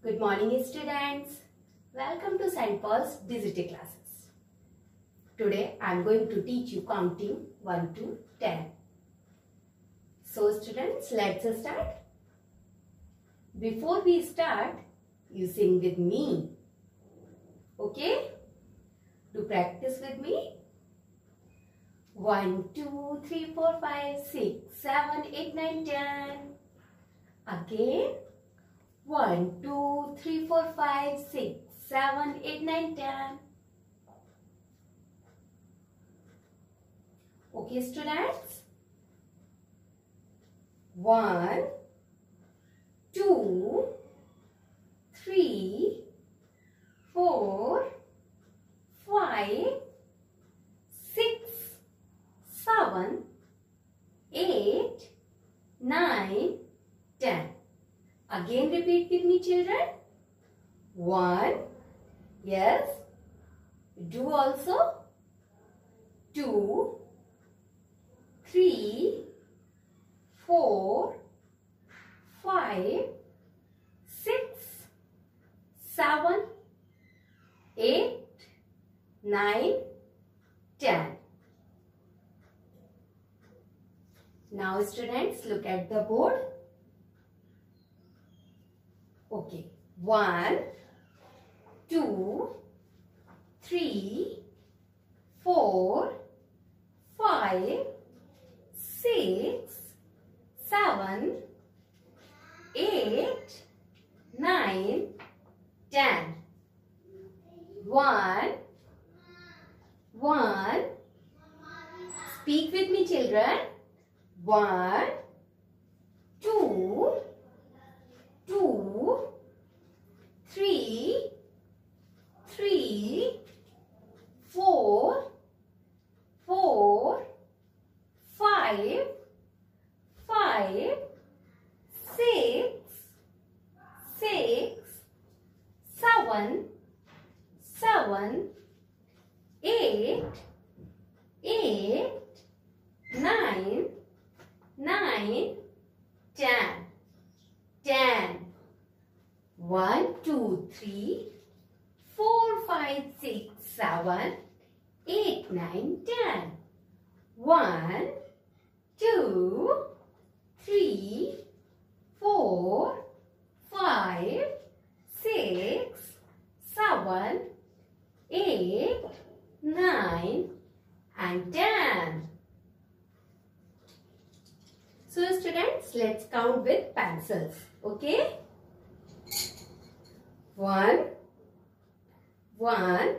Good morning students. Welcome to St. Paul's Digital Classes. Today I am going to teach you counting 1 to 10. So students let's start. Before we start you sing with me. Okay? Do practice with me. 1, 2, 3, 4, 5, 6, 7, 8, 9, 10. Again. 1, 2, 3, 4, 5, 6, 7, 8, 9, 10. Okay students? 1, 2, 3, 4, 5, 6, 7, 8, 9, 10. Again repeat with me children. 1. Yes. Do also. 2, 3, 4, 5, 6, 7, 8, 9, 10. Now students look at the board. Okay. One, two, three, four, five, six, seven, eight, nine, ten. One, one. Speak with me children. One, two, two, three, three, four, four, five, five, six, six, seven, seven, eight, eight, nine, nine, ten, ten. One, two, three, four, five, six, seven, eight, nine, ten. One, two, three, four, five, six, seven, eight, nine, and ten. So students, let's count with pencils. Okay? One, one,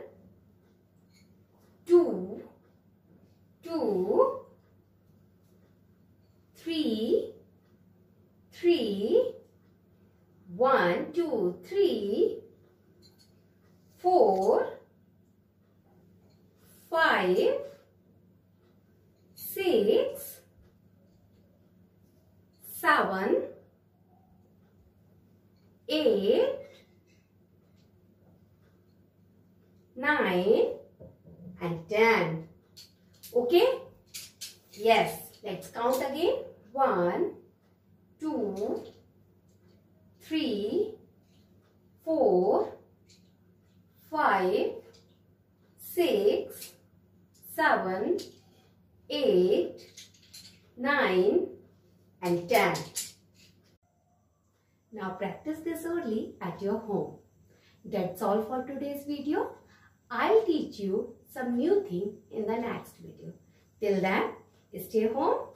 two, two, three, three, one, two, three, four, five, six, seven, eight, nine, and ten. Okay? Yes. Let's count again. One, two, three, four, five, six, seven, eight, nine, and ten. Now practice this early at your home. That's all for today's video. I'll teach you some new thing in the next video. Till then, stay home